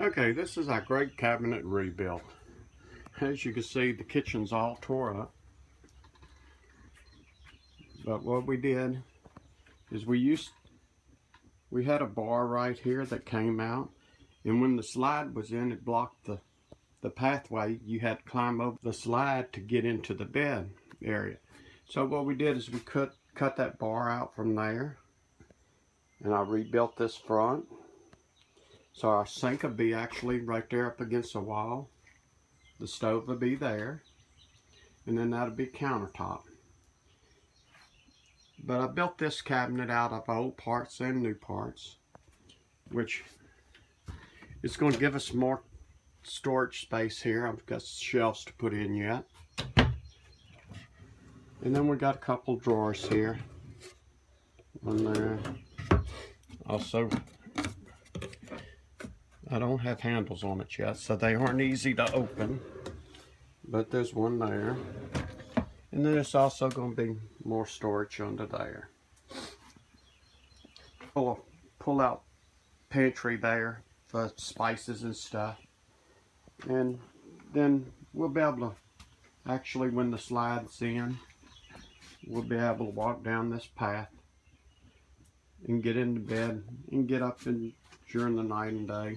Okay, this is our great cabinet rebuild. As you can see, the kitchen's all tore up. But what we did is we used, we had a bar right here that came out. And when the slide was in, it blocked the, the pathway. You had to climb over the slide to get into the bed area. So what we did is we cut, cut that bar out from there. And I rebuilt this front. So our sink would be actually right there up against the wall. The stove would be there. And then that would be countertop. But I built this cabinet out of old parts and new parts. Which is going to give us more storage space here. I've got shelves to put in yet. And then we've got a couple drawers here. One there. Also I don't have handles on it yet, so they aren't easy to open. But there's one there. And then there's also going to be more storage under there. Pull, pull out pantry there for spices and stuff. And then we'll be able to, actually when the slide's in, we'll be able to walk down this path and get into bed and get up in, during the night and day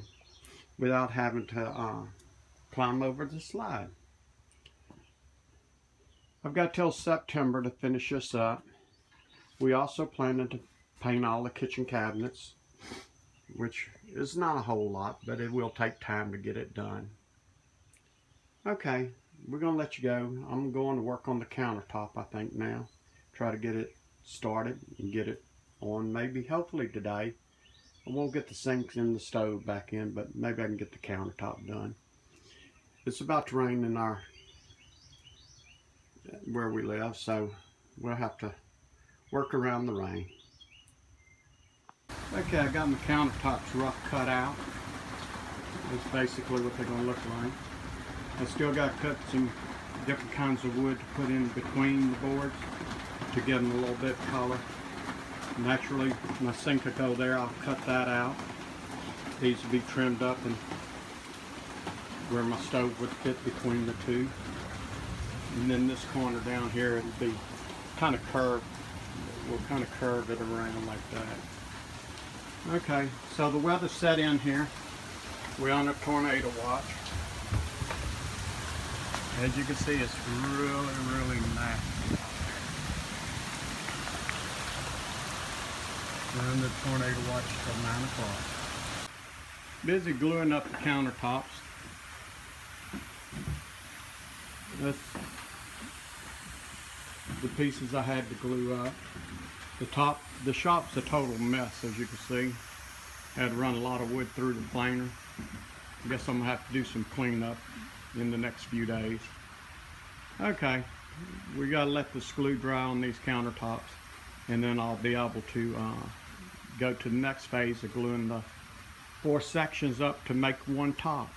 without having to uh, climb over the slide. I've got till September to finish this up. We also plan to paint all the kitchen cabinets, which is not a whole lot, but it will take time to get it done. Okay, we're going to let you go. I'm going to work on the countertop, I think, now. Try to get it started and get it on maybe, hopefully today. I won't get the sinks and the stove back in, but maybe I can get the countertop done. It's about to rain in our, where we live, so we'll have to work around the rain. Okay, I got my countertops rough cut out. That's basically what they're gonna look like. I still got to cut some different kinds of wood to put in between the boards to give them a little bit of color naturally my go there I'll cut that out. These will be trimmed up and where my stove would fit between the two. And then this corner down here it'll be kind of curved we'll kind of curve it around like that. Okay so the weather set in here. We're on a tornado watch. As you can see it's really really the tornado watch till 9 o'clock. Busy gluing up the countertops. That's the pieces I had to glue up. The top, the shop's a total mess as you can see. Had to run a lot of wood through the planer. I guess I'm gonna have to do some cleanup in the next few days. Okay, we gotta let the glue dry on these countertops and then I'll be able to uh, go to the next phase of gluing the four sections up to make one top.